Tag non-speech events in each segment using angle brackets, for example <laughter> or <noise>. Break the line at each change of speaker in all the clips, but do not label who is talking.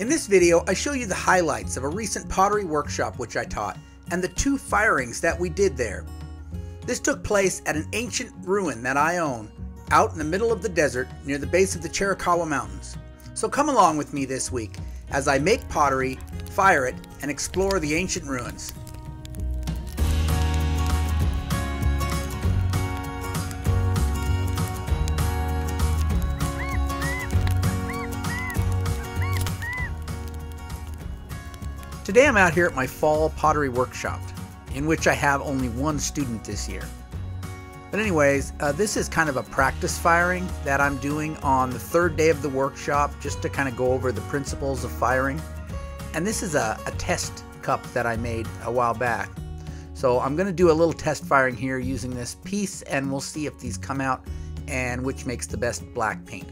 In this video, I show you the highlights of a recent pottery workshop which I taught, and the two firings that we did there. This took place at an ancient ruin that I own, out in the middle of the desert near the base of the Chiricahua Mountains. So come along with me this week as I make pottery, fire it, and explore the ancient ruins. Today I'm out here at my fall pottery workshop, in which I have only one student this year. But anyways, uh, this is kind of a practice firing that I'm doing on the third day of the workshop, just to kind of go over the principles of firing. And this is a, a test cup that I made a while back. So I'm going to do a little test firing here using this piece, and we'll see if these come out and which makes the best black paint.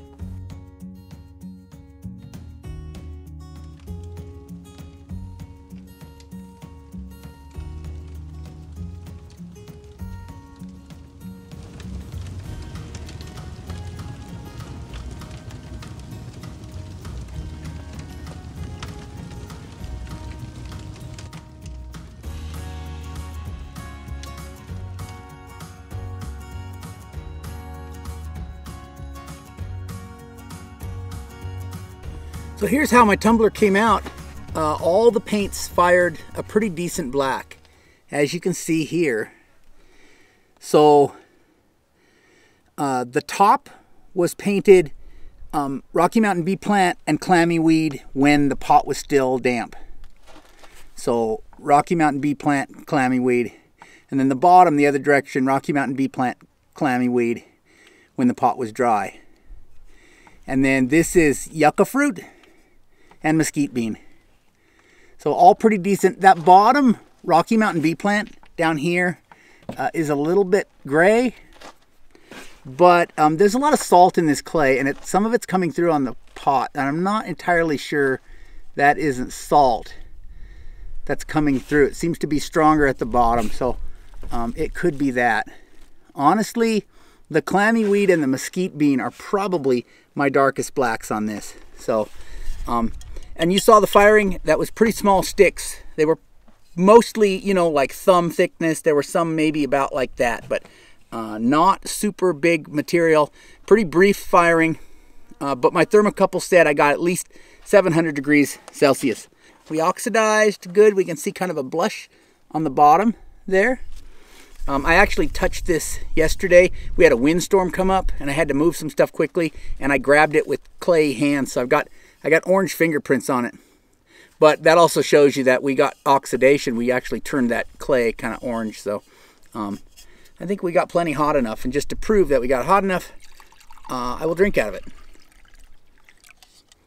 So here's how my tumbler came out. Uh, all the paints fired a pretty decent black, as you can see here. So uh, the top was painted um, Rocky Mountain bee plant and clammy weed when the pot was still damp. So Rocky Mountain bee plant, clammy weed. And then the bottom, the other direction, Rocky Mountain bee plant, clammy weed when the pot was dry. And then this is yucca fruit and mesquite bean. So all pretty decent. That bottom Rocky Mountain bee plant down here uh, is a little bit gray, but um, there's a lot of salt in this clay and it, some of it's coming through on the pot and I'm not entirely sure that isn't salt that's coming through. It seems to be stronger at the bottom, so um, it could be that. Honestly, the clammy weed and the mesquite bean are probably my darkest blacks on this. So um, and you saw the firing, that was pretty small sticks. They were mostly, you know, like thumb thickness. There were some maybe about like that, but uh, not super big material. Pretty brief firing, uh, but my thermocouple said I got at least 700 degrees Celsius. We oxidized good. We can see kind of a blush on the bottom there. Um, I actually touched this yesterday. We had a windstorm come up and I had to move some stuff quickly and I grabbed it with clay hands. So I've got I got orange fingerprints on it. But that also shows you that we got oxidation. We actually turned that clay kind of orange. So um, I think we got plenty hot enough. And just to prove that we got hot enough, uh, I will drink out of it.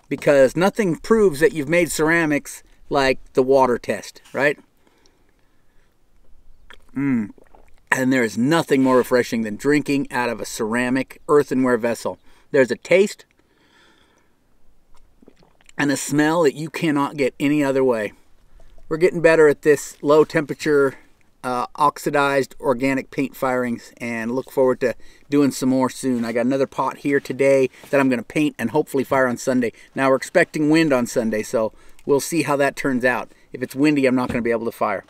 Because nothing proves that you've made ceramics like the water test, right? Mmm. And there is nothing more refreshing than drinking out of a ceramic earthenware vessel. There's a taste and a smell that you cannot get any other way. We're getting better at this low temperature uh, oxidized organic paint firings and look forward to doing some more soon. I got another pot here today that I'm going to paint and hopefully fire on Sunday. Now we're expecting wind on Sunday, so we'll see how that turns out. If it's windy, I'm not going to be able to fire.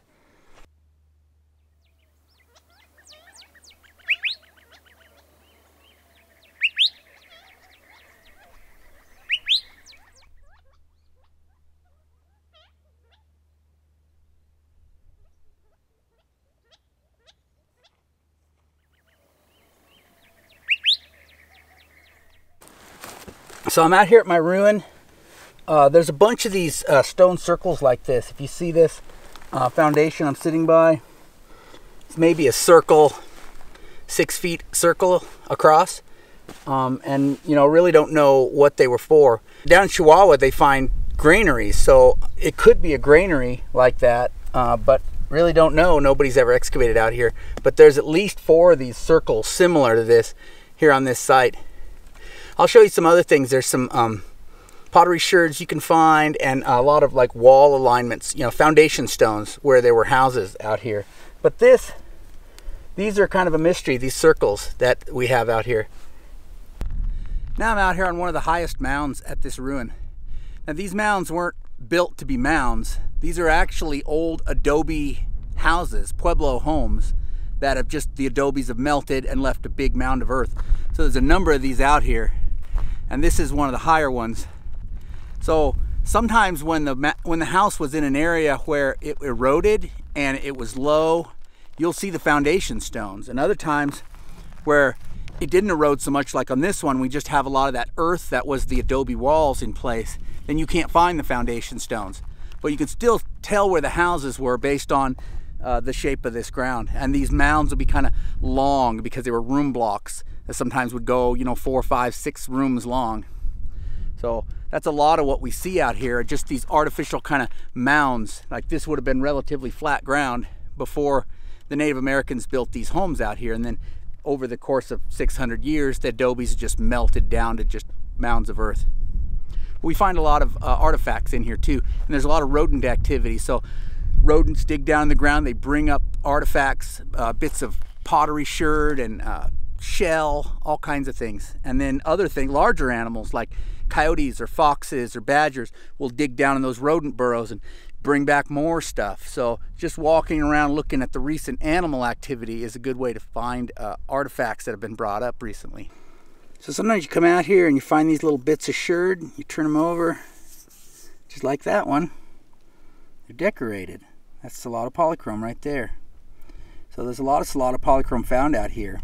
So I'm out here at my ruin. Uh, there's a bunch of these uh, stone circles like this. If you see this uh, foundation I'm sitting by, it's maybe a circle, six feet circle across. Um, and, you know, really don't know what they were for. Down in Chihuahua, they find granaries. So it could be a granary like that, uh, but really don't know. Nobody's ever excavated out here. But there's at least four of these circles similar to this here on this site. I'll show you some other things. There's some um, pottery sherds you can find and a lot of like wall alignments, you know, foundation stones where there were houses out here. But this, these are kind of a mystery, these circles that we have out here. Now I'm out here on one of the highest mounds at this ruin. Now these mounds weren't built to be mounds. These are actually old adobe houses, Pueblo homes, that have just, the adobes have melted and left a big mound of earth. So there's a number of these out here. And this is one of the higher ones. So sometimes when the, when the house was in an area where it eroded and it was low, you'll see the foundation stones. And other times where it didn't erode so much like on this one, we just have a lot of that earth that was the adobe walls in place, then you can't find the foundation stones. But you can still tell where the houses were based on uh, the shape of this ground. And these mounds would be kind of long because they were room blocks that sometimes would go, you know, four, five, six rooms long. So that's a lot of what we see out here, just these artificial kind of mounds. Like this would have been relatively flat ground before the Native Americans built these homes out here. And then over the course of 600 years, the adobes just melted down to just mounds of earth. We find a lot of uh, artifacts in here too, and there's a lot of rodent activity. So rodents dig down in the ground, they bring up artifacts, uh, bits of pottery sherd and uh, shell, all kinds of things. And then other things, larger animals like coyotes or foxes or badgers will dig down in those rodent burrows and bring back more stuff. So just walking around looking at the recent animal activity is a good way to find uh, artifacts that have been brought up recently. So sometimes you come out here and you find these little bits of sherd, you turn them over, just like that one. They're decorated. That's a lot of polychrome right there. So there's a lot of a lot of polychrome found out here,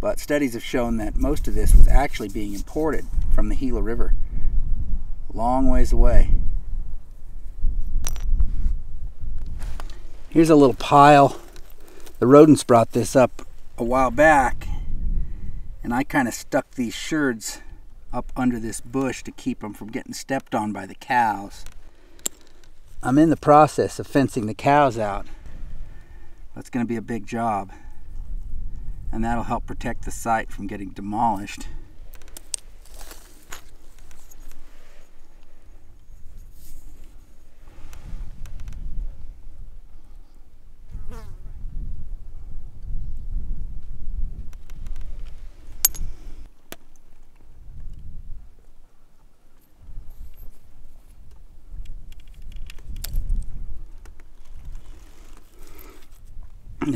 but studies have shown that most of this was actually being imported from the Gila River, long ways away. Here's a little pile. The rodents brought this up a while back, and I kind of stuck these sherds up under this bush to keep them from getting stepped on by the cows. I'm in the process of fencing the cows out. That's going to be a big job. And that'll help protect the site from getting demolished.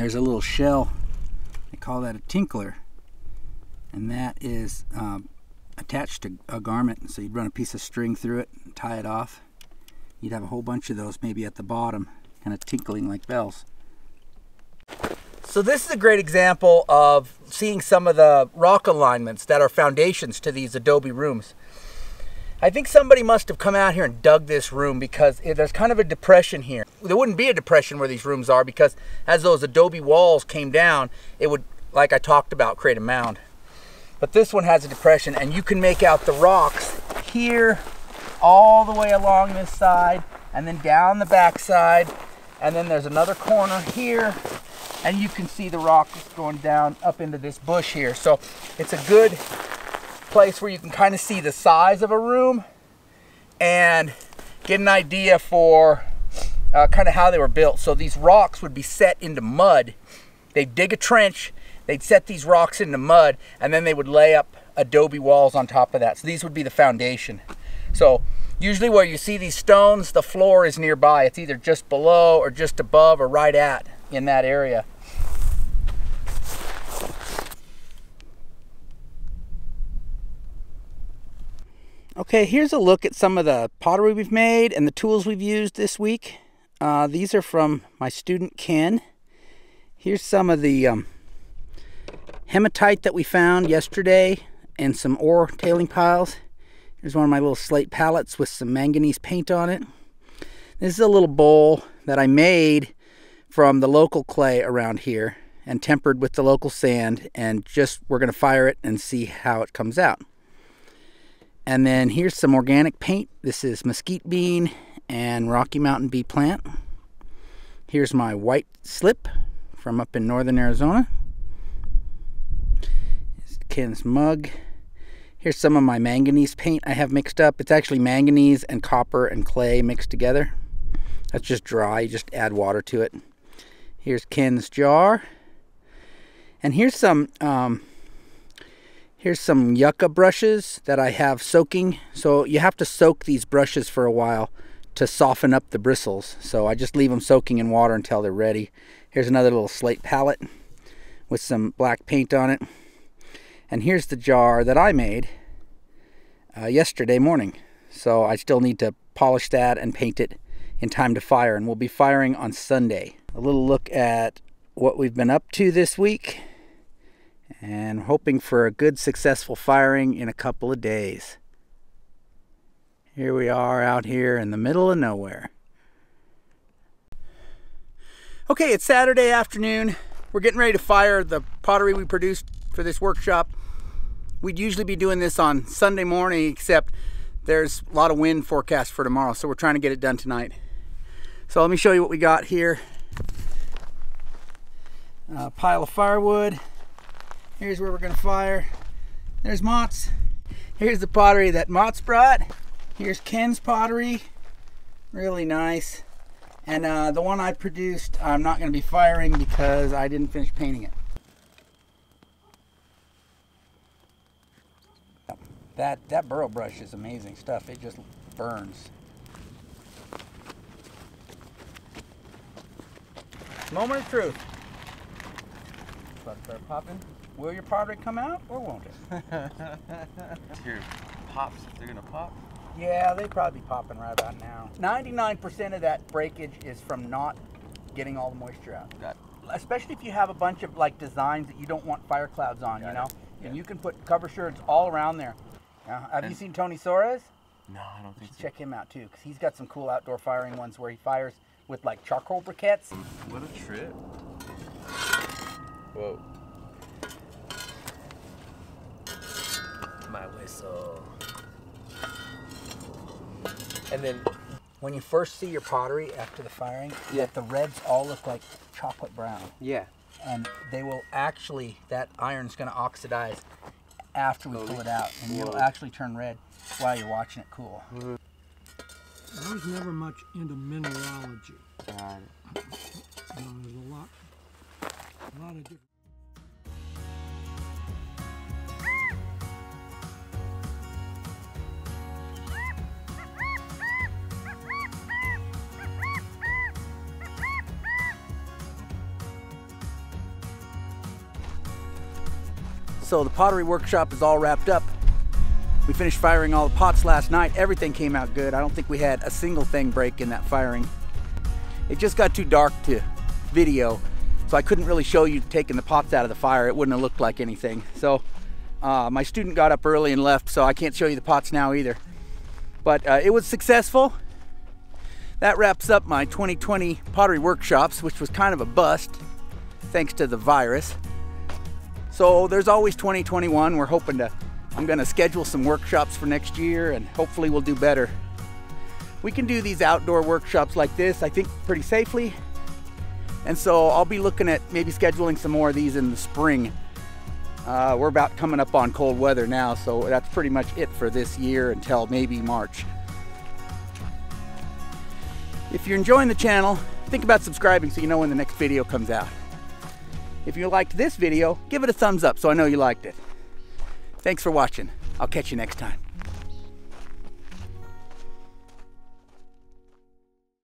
there's a little shell call that a tinkler. And that is um, attached to a garment so you'd run a piece of string through it and tie it off. You'd have a whole bunch of those maybe at the bottom kind of tinkling like bells. So this is a great example of seeing some of the rock alignments that are foundations to these adobe rooms. I think somebody must have come out here and dug this room because there's kind of a depression here. There wouldn't be a depression where these rooms are because as those adobe walls came down, it would, like I talked about, create a mound. But this one has a depression and you can make out the rocks here all the way along this side and then down the back side. And then there's another corner here and you can see the rocks going down up into this bush here. So it's a good place where you can kind of see the size of a room and get an idea for uh, kind of how they were built. So these rocks would be set into mud. They'd dig a trench, they'd set these rocks into mud, and then they would lay up adobe walls on top of that. So these would be the foundation. So usually where you see these stones, the floor is nearby. It's either just below or just above or right at in that area. Okay, here's a look at some of the pottery we've made and the tools we've used this week. Uh, these are from my student Ken. Here's some of the um, hematite that we found yesterday and some ore tailing piles. Here's one of my little slate palettes with some manganese paint on it. This is a little bowl that I made from the local clay around here and tempered with the local sand and just we're going to fire it and see how it comes out. And then here's some organic paint. This is mesquite bean and Rocky Mountain bee plant. Here's my white slip from up in northern Arizona. Ken's mug. Here's some of my manganese paint I have mixed up. It's actually manganese and copper and clay mixed together. That's just dry, you just add water to it. Here's Ken's jar. And here's some um, Here's some yucca brushes that I have soaking. So you have to soak these brushes for a while to soften up the bristles. So I just leave them soaking in water until they're ready. Here's another little slate palette with some black paint on it. And here's the jar that I made uh, yesterday morning. So I still need to polish that and paint it in time to fire. And we'll be firing on Sunday. A little look at what we've been up to this week and hoping for a good successful firing in a couple of days. Here we are out here in the middle of nowhere. Okay, it's Saturday afternoon. We're getting ready to fire the pottery we produced for this workshop. We'd usually be doing this on Sunday morning, except there's a lot of wind forecast for tomorrow, so we're trying to get it done tonight. So let me show you what we got here. A pile of firewood. Here's where we're gonna fire. There's Mott's. Here's the pottery that Mott's brought. Here's Ken's pottery. Really nice. And uh, the one I produced, I'm not gonna be firing because I didn't finish painting it. That, that burro brush is amazing stuff. It just burns. Moment of truth. About to start popping. Will your pottery come out or won't it? <laughs>
Here, pops, if they're gonna pop.
Yeah, they probably be popping right about now. 99% of that breakage is from not getting all the moisture out.
Got
Especially if you have a bunch of like designs that you don't want fire clouds on,
Got
you
it.
know?
Yeah.
And you can put cover sherds all around there. Uh, have you seen Tony Soares?
No, I don't think so.
Check him out too, because he's got some cool outdoor firing ones where he fires with like charcoal briquettes.
What a trip. Whoa. My whistle. And then
When you first see your pottery after the firing,
Yeah.
the reds all look like chocolate brown.
yeah,
and they will actually that iron's going to oxidize after we oh,
pull
it out and it'll actually turn red while you're watching it cool
I was never much into mineralogy.
got it.
There's a lot, a lot of different.
So the pottery workshop is all wrapped up. We finished firing all the pots last night. Everything came out good. I don't think we had a single thing break in that firing. It just got too dark to video so i couldn't really show you taking the pots out of the fire. It wouldn't have looked like anything. So uh, my student got up early and left so i can't show you the pots now either. But uh, it was successful. That wraps up my 2020 pottery workshops which was kind of a bust thanks to the virus so there's always 2021 we're hoping to i'm going to schedule some workshops for next year and hopefully we'll do better. We can do these outdoor workshops like this i think pretty safely. And so i'll be looking at maybe scheduling some more of these in the spring. Uh, we're about coming up on cold weather now so that's pretty much it for this year until maybe march. If you're enjoying the channel think about subscribing so you know when the next video comes out if you liked this video, give it a thumbs up so I know you liked it. Thanks for watching. I'll catch you next time.